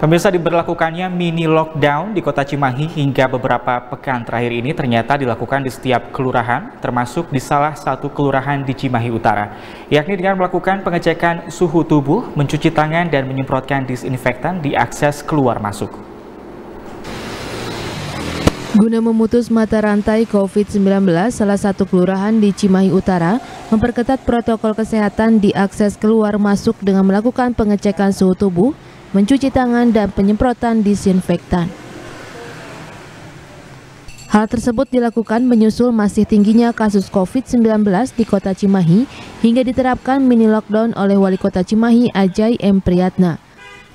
Pemirsa diberlakukannya mini lockdown di kota Cimahi hingga beberapa pekan terakhir ini ternyata dilakukan di setiap kelurahan, termasuk di salah satu kelurahan di Cimahi Utara, yakni dengan melakukan pengecekan suhu tubuh, mencuci tangan, dan menyemprotkan disinfektan di akses keluar masuk. Guna memutus mata rantai COVID-19, salah satu kelurahan di Cimahi Utara memperketat protokol kesehatan di akses keluar masuk dengan melakukan pengecekan suhu tubuh, mencuci tangan, dan penyemprotan disinfektan. Hal tersebut dilakukan menyusul masih tingginya kasus COVID-19 di kota Cimahi hingga diterapkan mini lockdown oleh Wali Kota Cimahi Ajay M. Priyatna.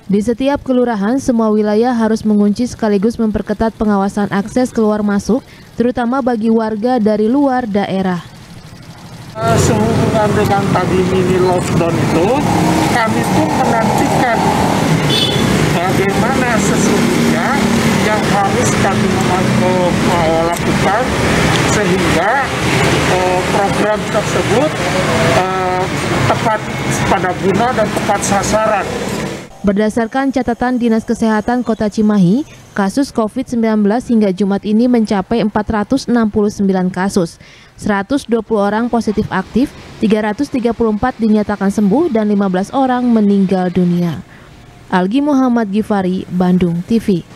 Di setiap kelurahan, semua wilayah harus mengunci sekaligus memperketat pengawasan akses keluar masuk, terutama bagi warga dari luar daerah. Sehubungan dengan tadi mini lockdown itu, kami pun menantikan yang harus kami lakukan sehingga uh, program tersebut uh, tepat pada guna dan tepat sasaran. Berdasarkan catatan Dinas Kesehatan Kota Cimahi, kasus COVID-19 hingga Jumat ini mencapai 469 kasus. 120 orang positif aktif, 334 dinyatakan sembuh, dan 15 orang meninggal dunia. Algi Muhammad Gifari, Bandung TV.